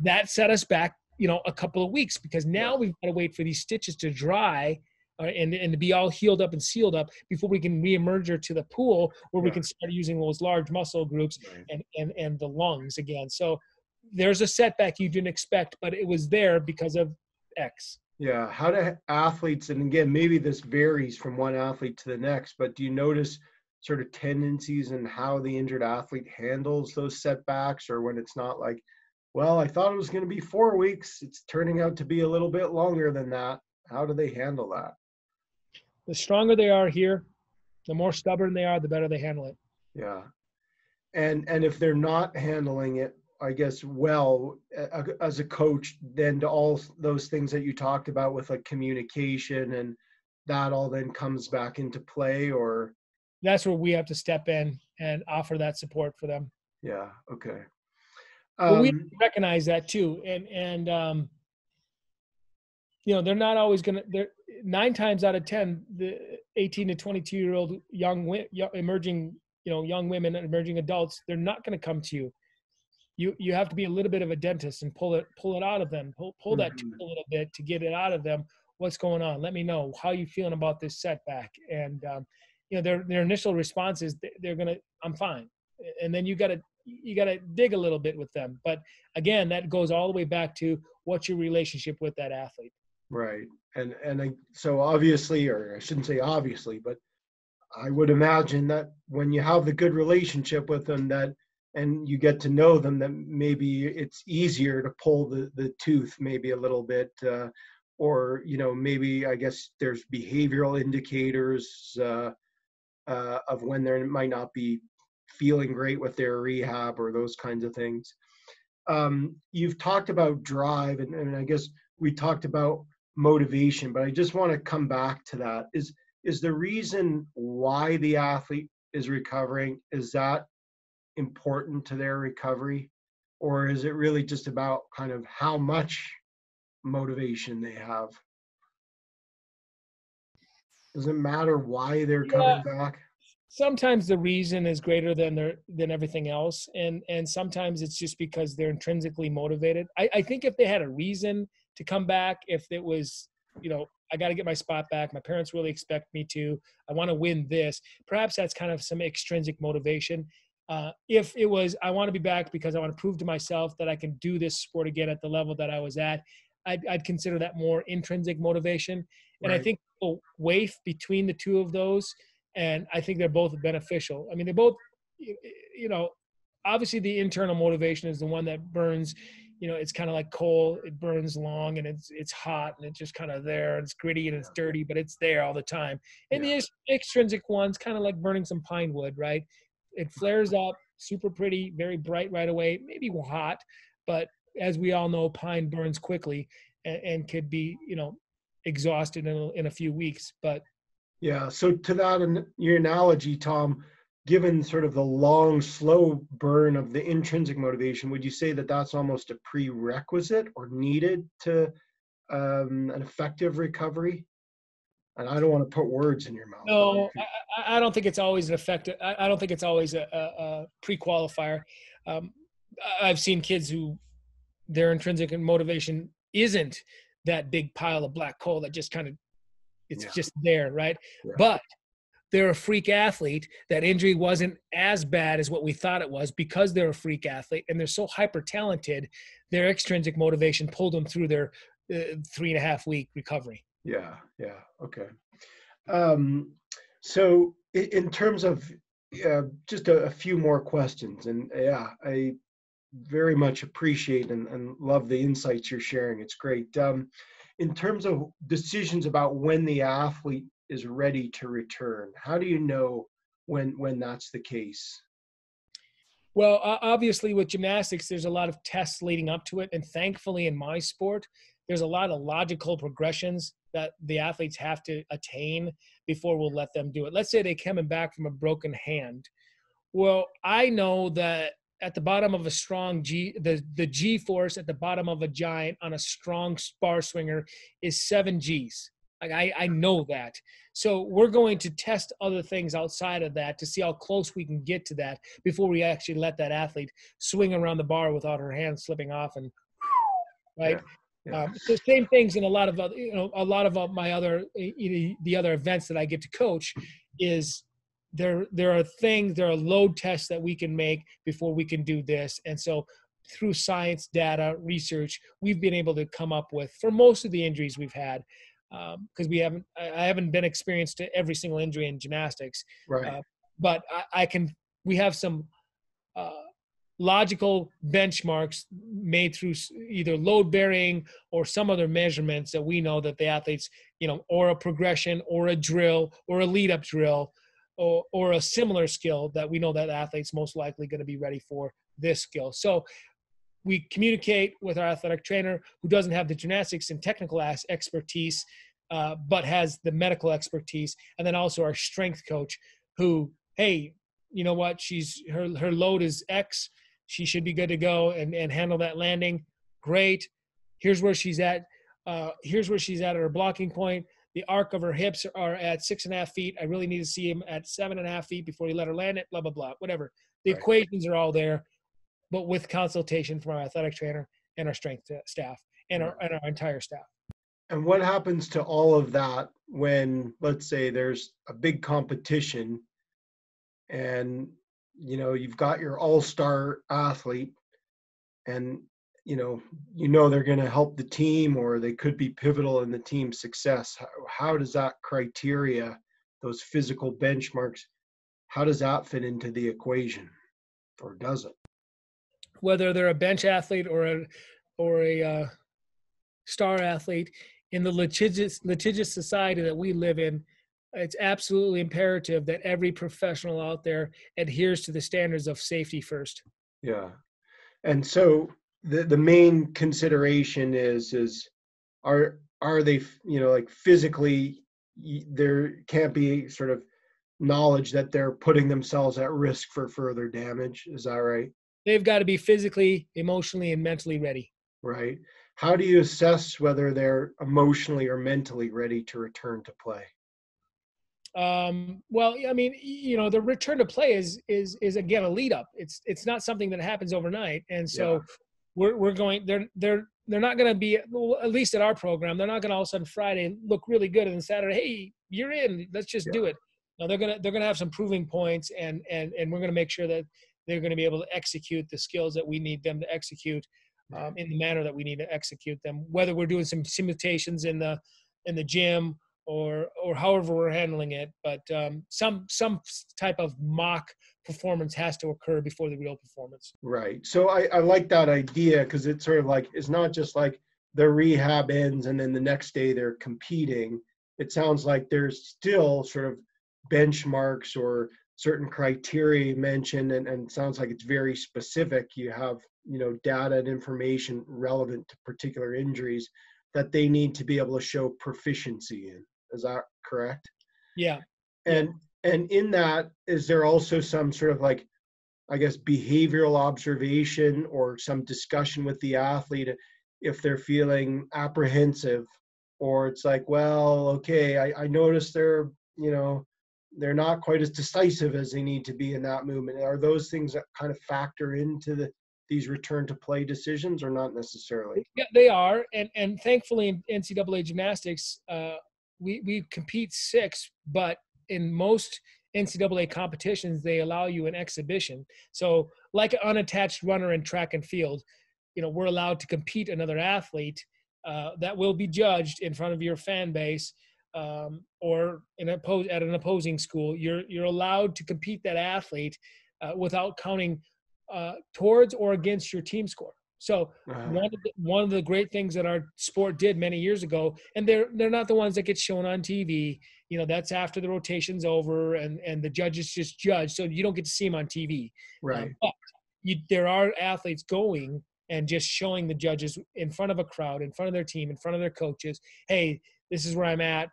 that set us back, you know, a couple of weeks because now yeah. we've got to wait for these stitches to dry uh, and, and to be all healed up and sealed up before we can reemerge her to the pool where yeah. we can start using those large muscle groups right. and, and, and the lungs again. So there's a setback you didn't expect, but it was there because of X. Yeah. How do athletes, and again, maybe this varies from one athlete to the next, but do you notice sort of tendencies in how the injured athlete handles those setbacks or when it's not like, well, I thought it was going to be four weeks. It's turning out to be a little bit longer than that. How do they handle that? The stronger they are here, the more stubborn they are, the better they handle it. Yeah. And and if they're not handling it, I guess well as a coach, then to all those things that you talked about with like communication and that all then comes back into play or that's where we have to step in and offer that support for them. Yeah. Okay. Um, we recognize that too, and and um, you know they're not always gonna. They're nine times out of ten, the 18 to 22 year old young, young emerging, you know, young women and emerging adults, they're not going to come to you. You you have to be a little bit of a dentist and pull it pull it out of them, pull pull that mm-hmm. a little bit to get it out of them. What's going on? Let me know how you feeling about this setback. And um, you know their their initial response is they're gonna I'm fine, and then you got to you got to dig a little bit with them. But again, that goes all the way back to what's your relationship with that athlete. Right. And and I, so obviously, or I shouldn't say obviously, but I would imagine that when you have the good relationship with them, that and you get to know them, that maybe it's easier to pull the the tooth maybe a little bit, uh, or you know maybe I guess there's behavioral indicators uh, uh, of when they might not be feeling great with their rehab or those kinds of things. Um, you've talked about drive, and, and I guess we talked about motivation but i just want to come back to that. Is is the reason why the athlete is recovering is that important to their recovery? Or is it really just about kind of how much motivation they have? Does it matter why they're coming yeah. back? Sometimes the reason is greater than their than everything else and and sometimes it's just because they're intrinsically motivated. I, I think if they had a reason to come back if it was you know i got to get my spot back my parents really expect me to i want to win this perhaps that's kind of some extrinsic motivation uh, if it was i want to be back because i want to prove to myself that i can do this sport again at the level that i was at i'd, I'd consider that more intrinsic motivation and right. i think people waif between the two of those and I think they're both beneficial. I mean, they're both, you know, obviously the internal motivation is the one that burns. You know, it's kind of like coal; it burns long and it's it's hot and it's just kind of there and it's gritty and it's dirty, but it's there all the time. And yeah. the extrinsic one's kind of like burning some pine wood, right? It flares up, super pretty, very bright right away, maybe hot, but as we all know, pine burns quickly and, and could be, you know, exhausted in a, in a few weeks. But yeah. So to that, and your analogy, Tom, given sort of the long, slow burn of the intrinsic motivation, would you say that that's almost a prerequisite or needed to um, an effective recovery? And I don't want to put words in your mouth. No, I, I don't think it's always an effective. I, don't think it's always a, a, a pre-qualifier. Um, I've seen kids who their intrinsic motivation isn't that big pile of black coal that just kind of it's yeah. just there, right? Yeah. But they're a freak athlete. That injury wasn't as bad as what we thought it was because they're a freak athlete and they're so hyper talented. Their extrinsic motivation pulled them through their uh, three and a half week recovery. Yeah, yeah, okay. Um, so, in terms of uh, just a, a, few more questions, and yeah, I very much appreciate and, and love the insights you're sharing. It's great. Um, in terms of decisions about when the athlete is ready to return. How do you know when when that's the case? Well obviously with gymnastics there's a lot of tests leading up to it and thankfully in my sport there's a lot of logical progressions that the athletes have to attain before we'll let them do it. Let's say they coming back from a broken hand. Well i know that at the bottom of a strong G, the, the G force at the bottom of a giant on a strong bar swinger is seven Gs. Like I, I know that. So we're going to test other things outside of that to see how close we can get to that before we actually let that athlete swing around the bar without her hands slipping off and right. Yeah. Yeah. Um, the same things in a lot of other, you know, a lot of uh, my other, you know, the other events that I get to coach is there there are things there are load tests that we can make before we can do this and so through science data research we've been able to come up with for most of the injuries we've had because um, we haven't i haven't been experienced to every single injury in gymnastics right uh, but I, I, can we have some uh, logical benchmarks made through either load bearing or some other measurements that we know that the athletes you know or a progression or a drill or a lead up drill or, or a similar skill that we know that athlete's most likely going to be ready for this skill. So we communicate with our athletic trainer who doesn't have the gymnastics and technical expertise, uh, but has the medical expertise, and then also our strength coach who, hey, you know what? She's her her load is X. She should be good to go and and handle that landing. Great. Here's where she's at. Uh, here's where she's at at her blocking point the arc of her hips are at six and a half feet. I really need to see him at seven and a half feet before you let her land it, blah, blah, blah, whatever. The right. equations are all there, but with consultation from our athletic trainer and our strength uh, staff and our, and our entire staff. And what happens to all of that when, let's say, there's a big competition and you know you've got your all-star athlete and you know you know they're going to help the team or they could be pivotal in the team's success how, how, does that criteria those physical benchmarks how does that fit into the equation or does it whether they're a bench athlete or a or a uh, star athlete in the litigious litigious society that we live in it's absolutely imperative that every professional out there adheres to the standards of safety first. Yeah. And so the the main consideration is is are are they you know like physically there can't be sort of knowledge that they're putting themselves at risk for further damage. Is that right they've got to be physically emotionally and mentally ready right how do you assess whether they're emotionally or mentally ready to return to play Um, well, I mean, you know, the return to play is is is again a lead up. It's it's not something that happens overnight, and so yeah. we're we're going. They're they're they're not going to be well, at least at our program. They're not going to all of a sudden Friday look really good, and then Saturday, hey, you're in. Let's just yeah. do it. Now they're gonna they're gonna have some proving points, and and and we're gonna make sure that they're going to be able to execute the skills that we need them to execute um, in the manner that we need to execute them. Whether we're doing some simulations in the in the gym or or however we're handling it, but um, some some type of mock performance has to occur before the real performance. Right. So I, I like that idea because it's sort of like it's not just like the rehab ends and then the next day they're competing. It sounds like there's still sort of benchmarks or certain criteria mentioned and, and sounds like it's very specific. You have, you know, data and information relevant to particular injuries that they need to be able to show proficiency in. Is that correct? Yeah. And and in that, is there also some sort of like, I guess, behavioral observation or some discussion with the athlete if they're feeling apprehensive, or it's like, well, okay, I, I noticed they're, you know, they're not quite as decisive as they need to be in that movement. Are those things that kind of factor into the these return to play decisions, or not necessarily? Yeah, they are, and and thankfully in NCAA gymnastics, uh, we we compete six, but in most NCAA competitions, they allow you an exhibition. So, like an unattached runner in track and field, you know, we're allowed to compete another athlete uh, that will be judged in front of your fan base um, or in a pose at an opposing school. You're you're allowed to compete that athlete uh, without counting uh, towards or against your team score. So uh-huh. one of the, one of the great things that our sport did many years ago, and they're they're not the ones that get shown on TV. You know, that's after the rotation's over and and the judges just judge, so you don't get to see them on TV. Right. Um, but you, there are athletes going and just showing the judges in front of a crowd, in front of their team, in front of their coaches, hey, this is where I'm at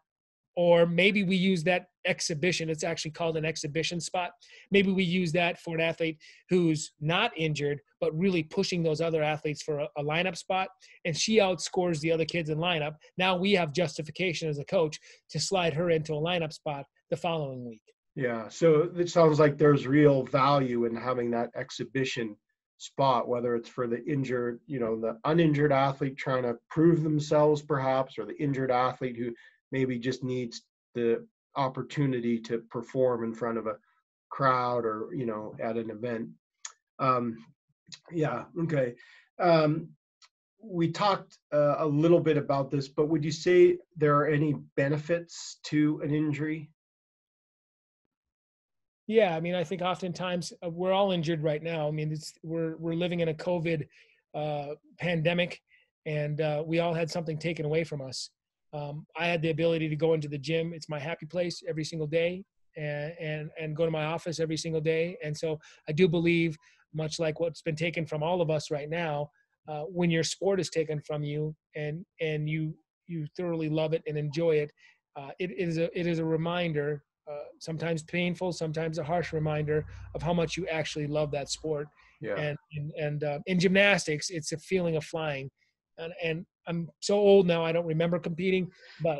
or maybe we use that exhibition it's actually called an exhibition spot. Maybe we use that for an athlete who's not injured but really pushing those other athletes for a, a, lineup spot and she outscores the other kids in lineup. Now we have justification as a coach to slide her into a lineup spot the following week. Yeah so it sounds like there's real value in having that exhibition spot whether it's for the injured you know the uninjured athlete trying to prove themselves perhaps or the injured athlete who maybe just needs the opportunity to perform in front of a crowd or you know at an event. Um, yeah okay. Um, we talked uh, a little bit about this but would you say there are any benefits to an injury? Yeah i mean i think oftentimes uh, we're all injured right now. I mean it's we're we're living in a covid uh, pandemic and uh, we all had something taken away from us um, I had the ability to go into the gym. It's my happy place every single day, and and and go to my office every single day. And so I do believe, much like what's been taken from all of us right now, uh, when your sport is taken from you and and you you thoroughly love it and enjoy it, uh, it is a it is a reminder. Uh, sometimes painful, sometimes a harsh reminder of how much you actually love that sport. Yeah. And and, and uh, in gymnastics, it's a feeling of flying and, and I'm so old now I don't remember competing, but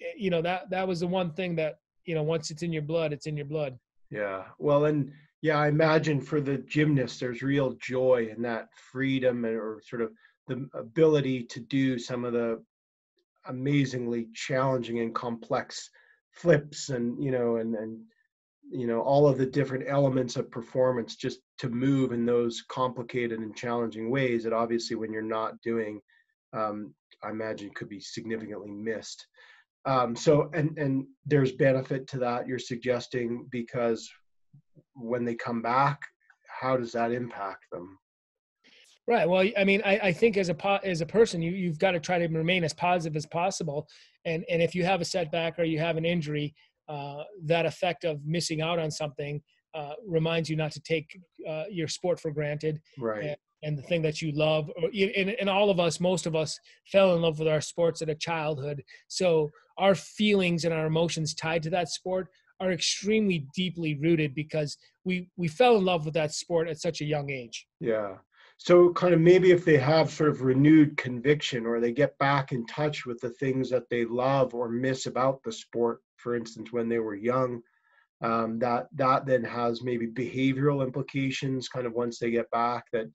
eh, you know that that was the one thing that you know once it's in your blood, it's in your blood. Yeah. Well, and yeah, I imagine for the gymnast, there's real joy in that freedom or sort of the ability to do some of the amazingly challenging and complex flips and you know and and you know all of the different elements of performance just to move in those complicated and challenging ways that obviously when you're not doing um, i imagine could be significantly missed um, so and and there's benefit to that you're suggesting because when they come back how does that impact them right well i mean i, I think as a po- as a person you, you've got to try to remain as positive as possible and and if you have a setback or you have an injury uh, that effect of missing out on something uh, reminds you not to take uh, your sport for granted. Right. And, and, the thing that you love, and, all of us, most of us fell in love with our sports at a childhood. So our feelings and our emotions tied to that sport are extremely deeply rooted because we we fell in love with that sport at such a young age. Yeah. so kind of maybe if they have sort of renewed conviction or they get back in touch with the things that they love or miss about the sport for instance when they were young um, that that then has maybe behavioral implications kind of once they get back that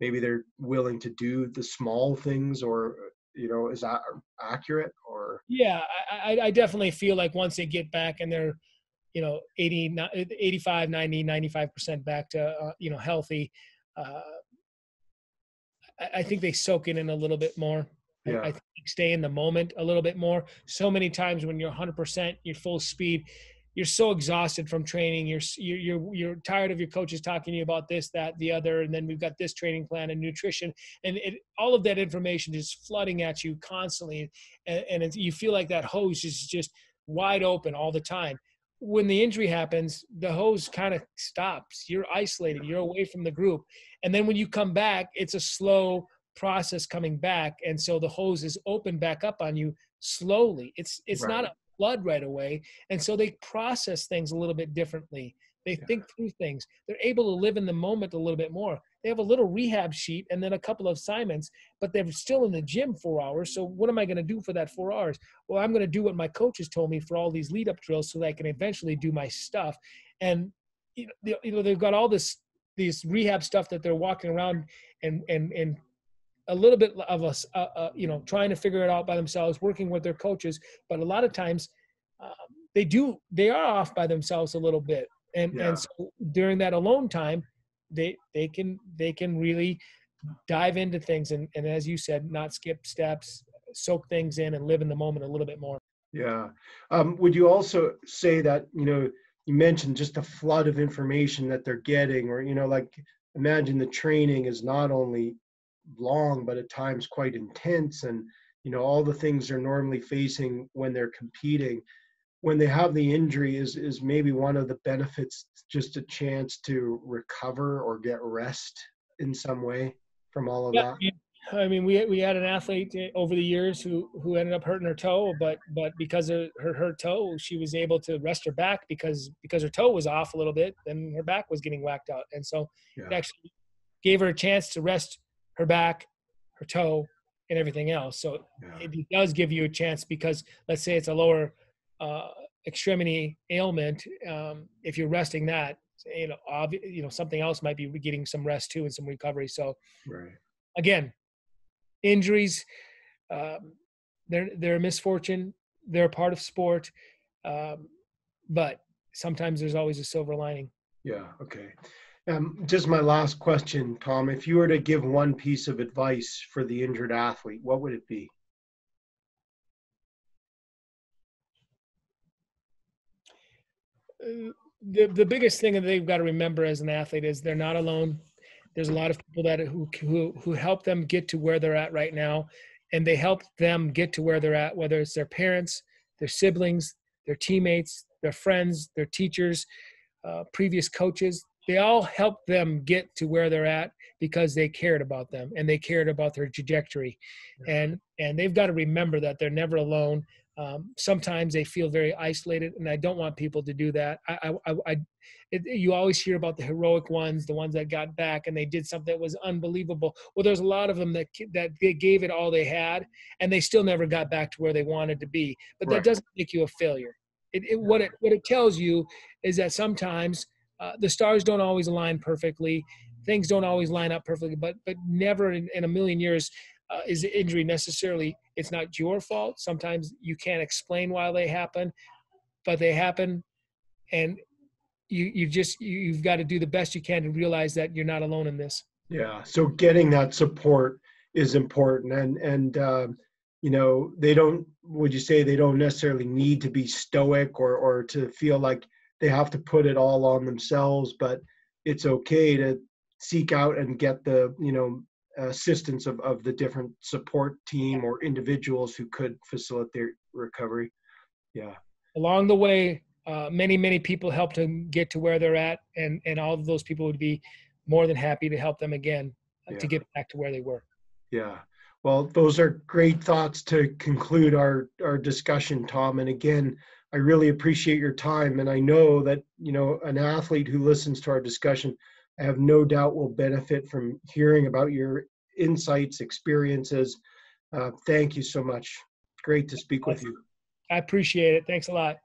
maybe they're willing to do the small things or you know is that accurate or? Yeah i, I definitely feel like once they get back and they're you know 80 85 90 95% back to uh, you know healthy uh, I, I, think they soak it in a little bit more. Yeah. I, stay in the moment a little bit more. So many times when you're 100% you're full speed you're so exhausted from training. You're you're you're tired of your coaches talking to you about this, that, the other, and then we've got this training plan and nutrition, and it, all of that information is flooding at you constantly, and, and you feel like that hose is just wide open all the time. When the injury happens, the hose kind of stops. You're isolated. You're away from the group, and then when you come back, it's a slow process coming back, and so the hose is open back up on you slowly. It's it's right. not a flood right away. And so they process things a little bit differently. They yeah. think through things. They're able to live in the moment a little bit more. They have a little rehab sheet and then a couple of assignments, but they're still in the gym four hours. So what am I going to do for that four hours? Well, I'm going to do what my coaches told me for all these lead up drills so that I can eventually do my stuff. And you know, they've got all this these rehab stuff that they're walking around and and and a little bit of us, uh, uh, you know, trying to figure it out by themselves, working with their coaches. But a lot of times, uh, they do they are off by themselves a little bit, and yeah. and so during that alone time, they they can they can really dive into things and and as you said, not skip steps, soak things in, and live in the moment a little bit more. Yeah. Um, would you also say that you know you mentioned just a flood of information that they're getting, or you know, like imagine the training is not only long, but at times quite intense, and you know all the things they're normally facing when they're competing. When they have the injury, is is maybe one of the benefits just a chance to recover or get rest in some way from all of yeah, that. I mean, we we had an athlete over the years who who ended up hurting her toe, but but because of her her toe, she was able to rest her back because because her toe was off a little bit, and her back was getting whacked out, and so yeah. it actually gave her a chance to rest her back, her toe, and everything else. So yeah. it does give you a chance because let's say it's a lower uh, extremity ailment. Um, if you're resting that, you know, obvi- you know, something else might be getting some rest too and some recovery. So right. again, injuries, um, they're they're a misfortune. They're a part of sport, um, but sometimes there's always a silver lining. Yeah. Okay. Um, just my last question, Tom. If you were to give one piece of advice for the injured athlete, what would it be? Uh, the, the biggest thing that they've got to remember as an athlete is they're not alone. There's a lot of people that who, who who help them get to where they're at right now, and they help them get to where they're at. Whether it's their parents, their siblings, their teammates, their friends, their teachers, uh, previous coaches they all helped them get to where they're at because they cared about them and they cared about their trajectory. And and they've got to remember that they're never alone. Um, sometimes they feel very isolated and i don't want people to do that. I i, I it, you always hear about the heroic ones the ones that got back and they did something that was unbelievable. Well there's a lot of them that that they gave it all they had and they still never got back to where they wanted to be. But right. that doesn't make you a failure. It, it, what it what it tells you is that sometimes uh, the stars don't always align perfectly. Things don't always line up perfectly but but never in, in a million years uh, is injury necessarily it's not your fault. Sometimes you can't explain why they happen but they happen and you you've just you've got to do the best you can to realize that you're not alone in this. Yeah so getting that support is important and and uh, you know they don't would you say they don't necessarily need to be stoic or or to feel like they have to put it all on themselves but it's okay to seek out and get the you know assistance of, of the different support team or individuals who could facilitate recovery. Yeah. Along the way uh, many many people helped them get to where they're at and and all of those people would be more than happy to help them again uh, yeah. to get back to where they were. Yeah. Well those are great thoughts to conclude our our discussion tom. And again I really appreciate your time. And I know that, you know, an athlete who listens to our discussion I have no doubt will benefit from hearing about your insights, experiences. Uh, thank you so much. Great to speak with you. I appreciate it. Thanks a lot.